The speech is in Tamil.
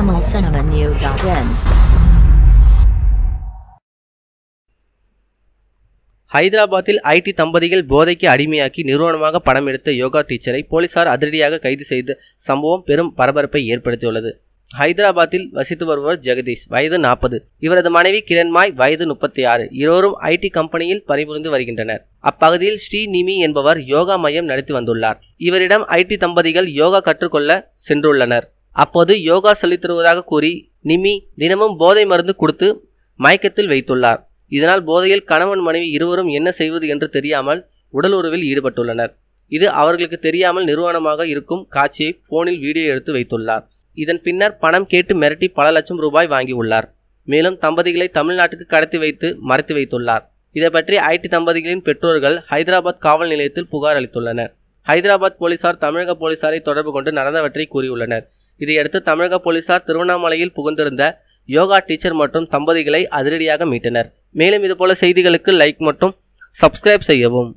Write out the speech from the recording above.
tamilcinemanew.in ஹைதராபாத்தில் ஐடி தம்பதிகள் போதைக்கு அடிமையாக்கி நிறுவனமாக படம் எடுத்த யோகா டீச்சரை போலீசார் அதிரடியாக கைது செய்த சம்பவம் பெரும் பரபரப்பை ஏற்படுத்தியுள்ளது. ஹைதராபாத்தில் வசித்து வருபவர் ஜெகதீஷ் வயது நாற்பது. இவரது மனைவி கிரண்மாய் வயது முப்பத்தி ஆறு. இருவரும் ஐடி கம்பெனியில் பணிபுரிந்து வருகின்றனர். அப்பகுதியில் ஸ்ரீ நிமி என்பவர் யோகா மையம் நடத்தி வந்துள்ளார். இவரிடம் ஐடி தம்பதிகள் யோகா கற்றுக்கொள்ள சென்றுள்ளனர். அப்போது யோகா சொல்லித் கூறி நிமி தினமும் போதை மருந்து கொடுத்து மயக்கத்தில் வைத்துள்ளார். இதனால் போதையில் கணவன் மனைவி இருவரும் என்ன செய்வது என்று தெரியாமல் உடல் உறவில் ஈடுபட்டுள்ளனர். இது அவர்களுக்கு தெரியாமல் நிறுவனமாக இருக்கும் காட்சியை போனில் வீடியோ எடுத்து வைத்துள்ளார். இதன் பின்னர் பணம் கேட்டு மிரட்டி பல லட்சம் ரூபாய் வாங்கியுள்ளார் மேலும் தம்பதிகளை தமிழ்நாட்டுக்கு கடத்தி வைத்து மறைத்து வைத்துள்ளார். இதை பற்றி ஐடி தம்பதிகளின் பெற்றோர்கள் ஹைதராபாத் காவல் நிலையத்தில் புகார் அளித்துள்ளனர். ஹைதராபாத் போலீசார் தமிழக போலீசாரை தொடர்பு கொண்டு நடந்தவற்றை கூறியுள்ளனர். இதையடுத்து தமிழக போலீசார் திருவண்ணாமலையில் புகுந்திருந்த யோகா டீச்சர் மற்றும் தம்பதிகளை அதிரடியாக மீட்டனர். மேலும் இதுபோல செய்திகளுக்கு லைக் மற்றும் சப்ஸ்கிரைப் செய்யவும்.